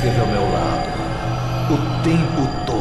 esteve ao meu lado o tempo todo.